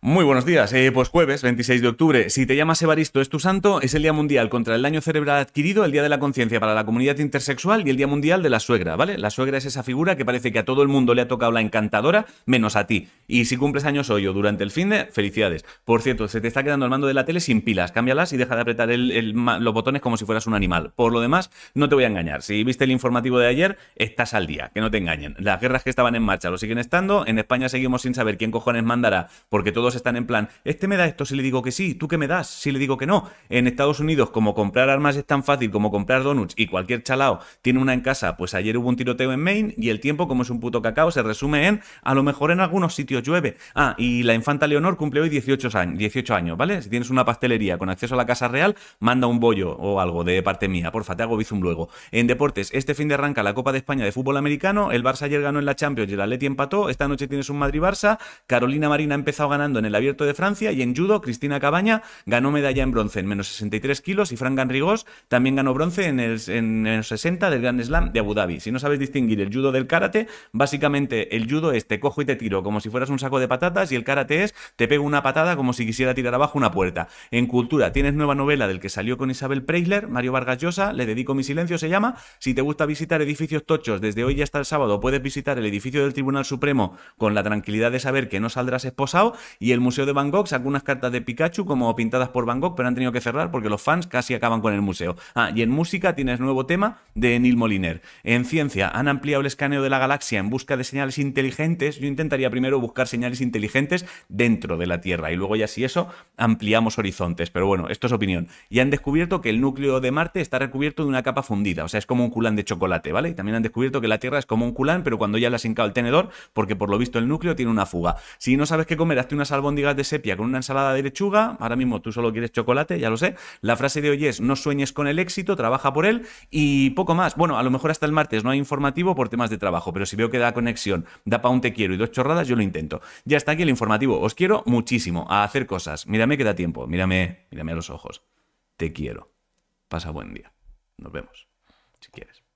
Muy buenos días. Eh, pues jueves, 26 de octubre. Si te llamas Evaristo es tu santo, es el Día Mundial contra el Daño Cerebral Adquirido, el Día de la Conciencia para la Comunidad Intersexual y el Día Mundial de la Suegra, ¿vale? La suegra es esa figura que parece que a todo el mundo le ha tocado la encantadora, menos a ti. Y si cumples años hoy o durante el fin de, felicidades. Por cierto, se te está quedando el mando de la tele sin pilas. Cámbialas y deja de apretar los botones como si fueras un animal. Por lo demás, no te voy a engañar. Si viste el informativo de ayer, estás al día. Que no te engañen. Las guerras que estaban en marcha lo siguen estando. En España seguimos sin saber quién cojones mandará, porque están en plan este me da esto si le digo que sí, tú qué me das si le digo que no. En Estados Unidos, como comprar armas es tan fácil como comprar donuts y cualquier chalao tiene una en casa, pues ayer hubo un tiroteo en Maine y el tiempo, como es un puto cacao, se resume en a lo mejor en algunos sitios llueve. Ah, y la infanta Leonor cumple hoy 18 años, 18 años, ¿vale? Si tienes una pastelería con acceso a la Casa Real, manda un bollo o algo de parte mía, porfa, te hago bizum luego. En deportes, este fin de arranca la Copa de España de fútbol americano, el Barça ayer ganó en la Champions y el Atleti empató, esta noche tienes un Madrid-Barça, Carolina Marina ha empezado ganando en el Abierto de Francia y en judo Cristina Cabaña ganó medalla en bronce en menos 63 kilos y Fran Ganrigós también ganó bronce en el, en menos 60 del Grand Slam de Abu Dhabi. Si no sabes distinguir el judo del karate, básicamente el judo es te cojo y te tiro como si fueras un saco de patatas y el karate es te pego una patada como si quisiera tirar abajo una puerta. En cultura tienes nueva novela del que salió con Isabel Preisler, Mario Vargas Llosa, Le dedico mi silencio se llama. Si te gusta visitar edificios tochos, desde hoy hasta el sábado puedes visitar el edificio del Tribunal Supremo con la tranquilidad de saber que no saldrás esposado el Museo de Van Gogh sacó unas cartas de Pikachu como pintadas por Van Gogh, pero han tenido que cerrar porque los fans casi acaban con el museo. Ah, y en música tienes nuevo tema de Neil Moliner. En ciencia han ampliado el escaneo de la galaxia en busca de señales inteligentes. Yo intentaría primero buscar señales inteligentes dentro de la Tierra y luego ya si eso ampliamos horizontes. Pero bueno, esto es opinión. Y han descubierto que el núcleo de Marte está recubierto de una capa fundida, o sea, es como un culán de chocolate, ¿vale? Y también han descubierto que la Tierra es como un culán, pero cuando ya le has hincado el tenedor, porque por lo visto el núcleo tiene una fuga. Si no sabes qué comer, hazte unas albóndigas de sepia con una ensalada de lechuga. Ahora mismo tú solo quieres chocolate, ya lo sé. La frase de hoy es, no sueñes con el éxito, trabaja por él y poco más. Bueno, a lo mejor hasta el martes no hay informativo por temas de trabajo, pero si veo que da conexión, da pa' un te quiero y dos chorradas, yo lo intento. Ya está aquí el informativo. Os quiero muchísimo a hacer cosas. Mírame que da tiempo. Mírame, mírame a los ojos. Te quiero. Pasa buen día. Nos vemos. Si quieres.